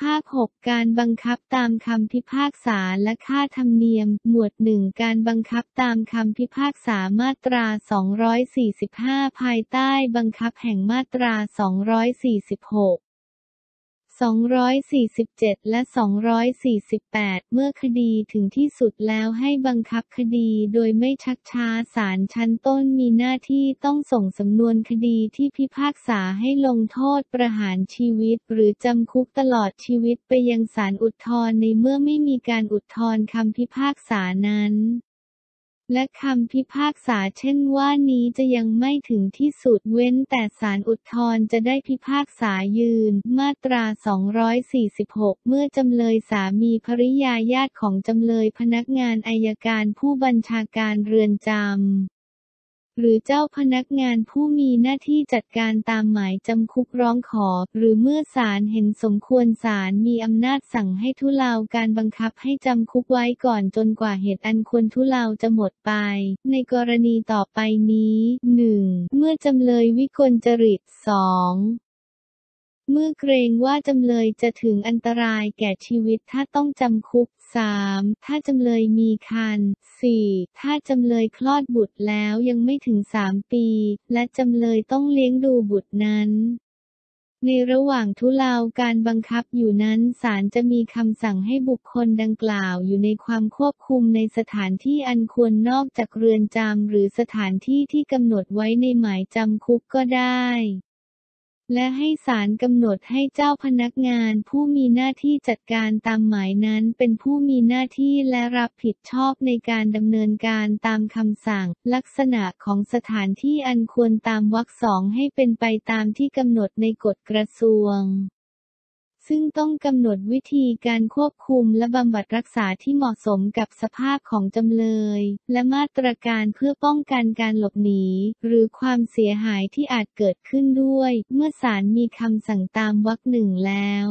ภาค 6 การบังคับตามคำพิพากษาและค่าธรรมเนียม หมวด 1 การบังคับตามคำพิพากษามาตรา 245 ภายใต้บังคับแห่งมาตรา 246 247 และ 248 เมื่อคดีถึงที่สุดแล้วให้บังคับคดีโดยไม่ชักช้าศาลชั้นต้นมีหน้าที่ต้องส่งสำนวนคดีที่พิพากษาให้ลงโทษประหารชีวิต หรือจำคุกตลอดชีวิตไปยังศาลอุทธรณ์ในเมื่อไม่มีการอุทธรณ์คำพิพากษานั้น และคำพิพากษาเช่นว่านี้จะยังไม่ถึงที่สุดเว้นแต่ศาลอุทธรณ์จะได้พิพากษายืน มาตรา 246 เมื่อจำเลยสามีภริยาญาติของจำเลยพนักงานอายการผู้บัญชาการเรือนจำ หรือเจ้าพนักงานผู้มีหน้าที่จัดการตามหมายจำคุกร้องขอ หรือเมื่อศาลเห็นสมควรศาลมีอำนาจสั่งให้ทุเลาการบังคับให้จำคุกไว้ก่อนจนกว่าเหตุอันควรทุเลาจะหมดไป ในกรณีต่อไปนี้ 1. เมื่อจำเลยวิกลจริต 2. เมื่อเกรงว่าจำเลยจะถึงอันตรายแก่ชีวิตถ้าต้องจำคุก 3. ถ้าจำเลยมีคัน 4. ถ้าจำเลยคลอดบุตรแล้วยังไม่ถึง 3 ปี และจำเลยต้องเลี้ยงดูบุตรนั้น ในระหว่างทุเลาการบังคับอยู่นั้นศาลจะมีคำสั่งให้บุคคลดังกล่าวอยู่ในความควบคุมในสถานที่อันควรนอกจากเรือนจำหรือสถานที่ที่กำหนดไว้ในหมายจำคุกก็ได้ และให้ศาลกำหนดให้เจ้าพนักงานผู้มีหน้าที่จัดการตามหมายนั้นเป็นผู้มีหน้าที่และรับผิดชอบในการดำเนินการตามคำสั่ง ลักษณะของสถานที่อันควรตามวรรคสองให้เป็นไปตามที่กำหนดในกฎกระทรวง ซึ่งต้องกำหนดวิธีการควบคุมและบำบัดรักษาที่เหมาะสมกับสภาพของจำเลย และมาตรการเพื่อป้องกันการหลบหนี หรือความเสียหายที่อาจเกิดขึ้นด้วย เมื่อศาลมีคำสั่งตามวรรคหนึ่งแล้ว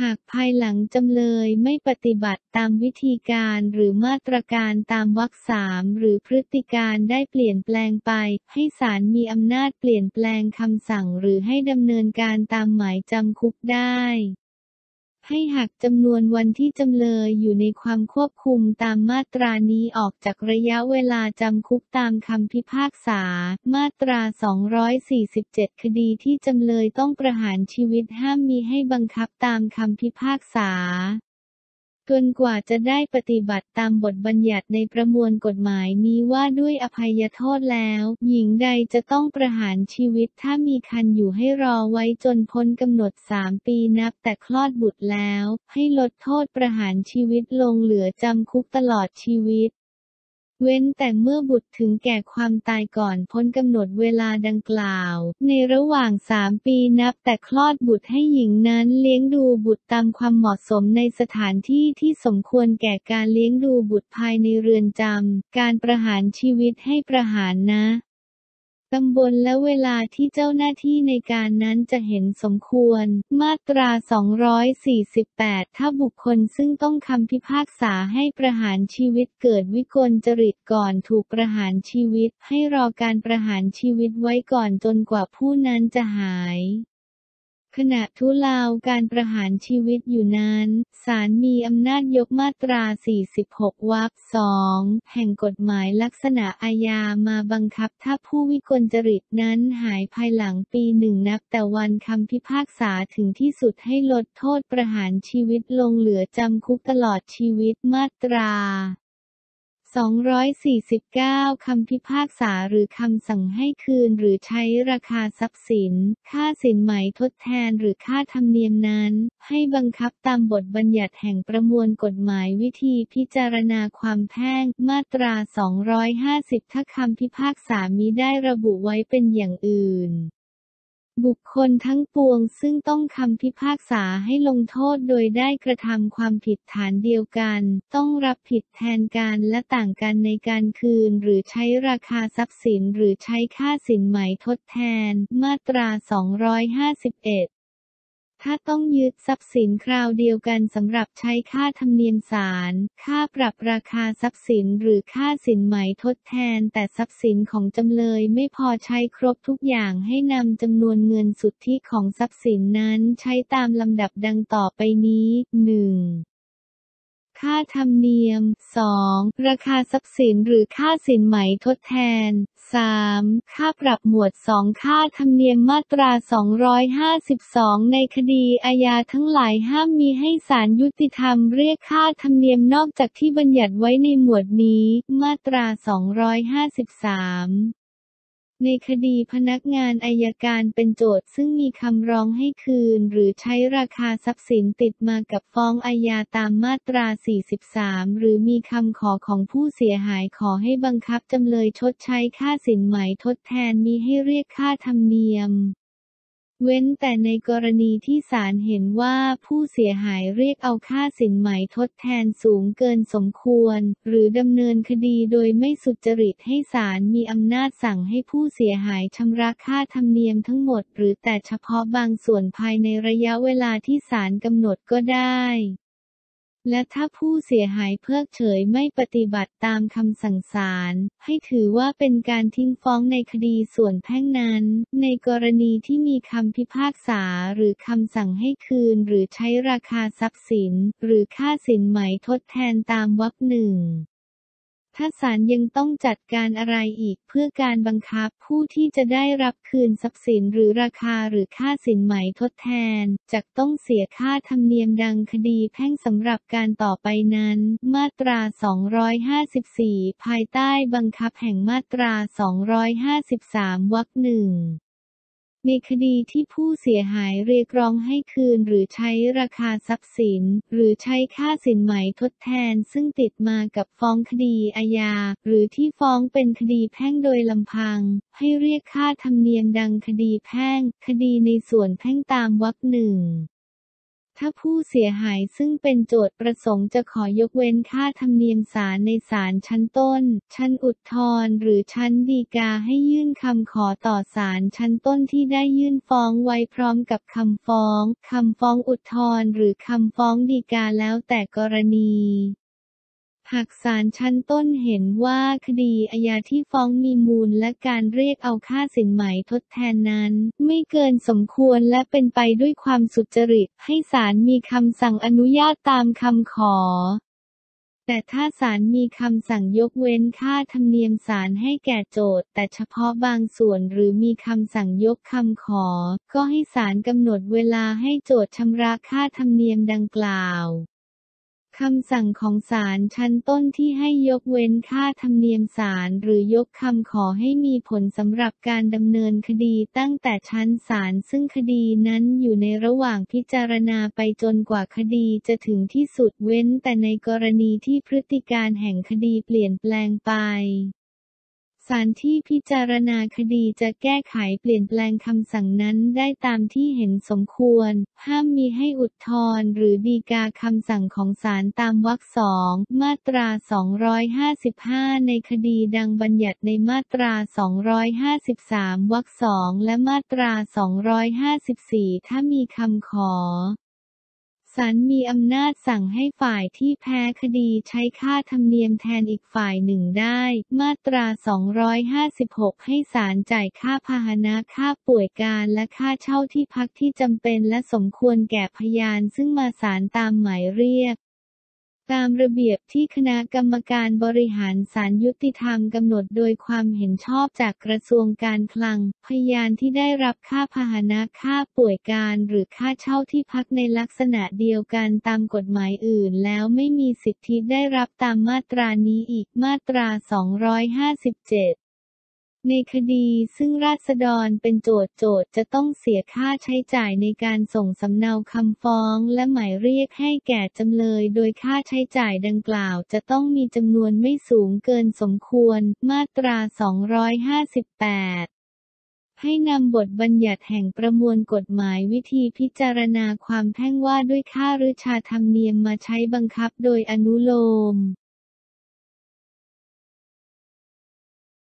หากภายหลังจำเลยไม่ปฏิบัติตามวิธีการหรือมาตรการตามวรรคสามหรือพฤติการได้เปลี่ยนแปลงไป ให้ศาลมีอำนาจเปลี่ยนแปลงคำสั่งหรือให้ดำเนินการตามหมายจำคุกได้ ให้หักจำนวนวันที่จำเลยอยู่ในความควบคุมตามมาตรานี้ออกจากระยะเวลาจำคุกตามคำพิพากษา มาตรา 247 คดีที่จำเลยต้องประหารชีวิตห้ามมีให้บังคับตามคำพิพากษา จนกว่าจะได้ปฏิบัติตามบทบัญญัติในประมวลกฎหมายนี้ว่าด้วยอภัยโทษแล้ว หญิงใดจะต้องประหารชีวิตถ้ามีคันอยู่ให้รอไว้จนพ้นกำหนดสามปีนับแต่คลอดบุตรแล้ว ให้ลดโทษประหารชีวิตลงเหลือจำคุกตลอดชีวิต เว้นแต่เมื่อบุตรถึงแก่ความตายก่อนพ้นกำหนดเวลาดังกล่าว ในระหว่างสามปีนับแต่คลอดบุตรให้หญิงนั้นเลี้ยงดูบุตรตามความเหมาะสมในสถานที่ที่สมควรแก่การเลี้ยงดูบุตรภายในเรือนจำ การประหารชีวิตให้ประหารนะ ตำบลและเวลาที่เจ้าหน้าที่ในการนั้นจะเห็นสมควร มาตรา 248 ถ้าบุคคลซึ่งต้องคำพิพากษาให้ประหารชีวิตเกิดวิกลจริตก่อนถูกประหารชีวิต ให้รอการประหารชีวิตไว้ก่อนจนกว่าผู้นั้นจะหาย ขณะทุเลาการประหารชีวิตอยู่นั้น ศาลมีอำนาจยกมาตรา 46 วรรคสองแห่งกฎหมายลักษณะอาญามาบังคับถ้าผู้วิกลจริตนั้นหายภายหลังปีหนึ่งนับแต่วันคำพิพากษาถึงที่สุดให้ลดโทษประหารชีวิตลงเหลือจำคุกตลอดชีวิตมาตรา 249 คำพิพากษาหรือคำสั่งให้คืนหรือใช้ราคาทรัพย์สิน ค่าสินไหมทดแทนหรือค่าธรรมเนียมนั้น ให้บังคับตามบทบัญญัติแห่งประมวลกฎหมายวิธีพิจารณาความแพ่ง มาตรา 250 ถ้าคำพิพากษามิได้ระบุไว้เป็นอย่างอื่น บุคคลทั้งปวงซึ่งต้องคำพิพากษาให้ลงโทษโดยได้กระทำความผิดฐานเดียวกัน ต้องรับผิดแทนกันและต่างกันในการคืน หรือใช้ราคาทรัพย์สินหรือใช้ค่าสินไหมทดแทน มาตรา 251 ถ้าต้องยึดทรัพย์สินคราวเดียวกันสำหรับใช้ค่าธรรมเนียมศาล ค่าปรับราคาทรัพย์สินหรือค่าสินไหมทดแทน แต่ทรัพย์สินของจำเลยไม่พอใช้ครบทุกอย่างให้นำจำนวนเงินสุทธิของทรัพย์สินนั้นใช้ตามลำดับดังต่อไปนี้ 1. ค่าธรรมเนียม 2. ราคาทรัพย์สินหรือค่าสินไหมทดแทน 3. ค่าปรับหมวด 2 ค่าธรรมเนียมมาตรา 252 ในคดีอาญาทั้งหลายห้ามมีให้ศาลยุติธรรมเรียกค่าธรรมเนียมนอกจากที่บัญญัติไว้ในหมวดนี้ มาตรา 253 ในคดีพนักงานอายการเป็นโจทย์ซึ่งมีคำร้องให้คืน หรือใช้ราคาทรัพย์สินติดมากับฟ้องอาญาตามมาตรา 43 หรือมีคำขอของผู้เสียหายขอให้บังคับจำเลยชดใช้ค่าสินไหมทดแทนมีให้เรียกค่าธรรมเนียม เว้นแต่ในกรณีที่ศาลเห็นว่าผู้เสียหายเรียกเอาค่าสินไหมทดแทนสูงเกินสมควร หรือดำเนินคดีโดยไม่สุจริตให้ศาลมีอำนาจสั่งให้ผู้เสียหายชำระค่าธรรมเนียมทั้งหมด หรือแต่เฉพาะบางส่วนภายในระยะเวลาที่ศาลกำหนดก็ได้ และถ้าผู้เสียหายเพิกเฉยไม่ปฏิบัติตามคำสั่งศาล ให้ถือว่าเป็นการทิ้งฟ้องในคดีส่วนแพ่งนั้น ในกรณีที่มีคำพิพากษาหรือคำสั่งให้คืนหรือใช้ราคาทรัพย์สิน หรือค่าสินไหมทดแทนตามวรรคหนึ่ง ถ้าศาลยังต้องจัดการอะไรอีกเพื่อการบังคับผู้ที่จะได้รับคืนทรัพย์สินหรือราคาหรือค่าสินไหมทดแทนจะต้องเสียค่าธรรมเนียมดังคดีแพ่งสำหรับการต่อไปนั้น มาตรา 254 ภายใต้บังคับแห่งมาตรา 253 วรรคหนึ่ง ในคดีที่ผู้เสียหายเรียกร้องให้คืนหรือใช้ราคาทรัพย์สิน หรือใช้ค่าสินไหมทดแทน ซึ่งติดมากับฟ้องคดีอาญา หรือที่ฟ้องเป็นคดีแพ่งโดยลำพัง ให้เรียกค่าธรรมเนียมดังคดีแพ่ง คดีในส่วนแพ่งตามวรรคหนึ่ง ถ้าผู้เสียหายซึ่งเป็นโจทย์ประสงค์จะขอยกเว้นค่าธรรมเนียมศาลในศาลชั้นต้น ชั้นอุทธรณ์หรือชั้นฎีกาให้ยื่นคำขอต่อศาลชั้นต้นที่ได้ยื่นฟ้องไว้พร้อมกับคำฟ้อง คำฟ้องอุทธรณ์หรือคำฟ้องฎีกาแล้วแต่กรณี หากศาลชั้นต้นเห็นว่าคดีอาญาที่ฟ้องมีมูลและการเรียกเอาค่าสินไหมทดแทนนั้น ไม่เกินสมควรและเป็นไปด้วยความสุจริต ให้ศาลมีคำสั่งอนุญาตตามคำขอแต่ถ้าศาลมีคำสั่งยกเว้นค่าธรรมเนียมศาลให้แก่โจทย์ แต่เฉพาะบางส่วนหรือมีคำสั่งยกคำขอ ก็ให้ศาลกำหนดเวลาให้โจทย์ชำระค่าธรรมเนียมดังกล่าว คำสั่งของศาลชั้นต้นที่ให้ยกเว้นค่าธรรมเนียมศาลหรือยกคำขอให้มีผลสำหรับการดำเนินคดีตั้งแต่ชั้นศาลซึ่งคดีนั้นอยู่ในระหว่างพิจารณาไปจนกว่าคดีจะถึงที่สุดเว้นแต่ในกรณีที่พฤติการแห่งคดีเปลี่ยนแปลงไป ศาลที่พิจารณาคดีจะแก้ไขเปลี่ยนแปลงคำสั่งนั้นได้ตามที่เห็นสมควร ห้ามมีให้อุทธรณ์หรือดีกาคำสั่งของศาลตามวรรคสองมาตรา 255 ในคดีดังบัญญัติในมาตรา 253 วรรคสองและมาตรา 254 ถ้ามีคำขอ ศาลมีอำนาจสั่งให้ฝ่ายที่แพ้คดีใช้ค่าธรรมเนียมแทนอีกฝ่ายหนึ่งได้ มาตรา 256 ให้ศาลจ่ายค่าพาหนะค่าป่วยการและค่าเช่าที่พักที่จำเป็นและสมควรแก่พยานซึ่งมาศาลตามหมายเรียก ตามระเบียบที่คณะกรรมการบริหารศาลยุติธรรมกำหนดโดยความเห็นชอบจากกระทรวงการคลัง พยานที่ได้รับค่าพาหนะค่าป่วยการหรือค่าเช่าที่พักในลักษณะเดียวกันตามกฎหมายอื่น แล้วไม่มีสิทธิได้รับตามมาตรานี้อีกมาตรา 257 ในคดีซึ่งราษฎรเป็นโจทย์โจทย์จะต้องเสียค่าใช้จ่ายในการส่งสำเนาคำฟ้องและหมายเรียกให้แก่จำเลย โดยค่าใช้จ่ายดังกล่าวจะต้องมีจำนวนไม่สูงเกินสมควร มาตรา 258ให้นำบทบัญญัติแห่งประมวลกฎหมายวิธีพิจารณาความแพ่งว่าด้วยค่าหรือชาธรรมเนียมมาใช้บังคับโดยอนุโลม